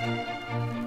Música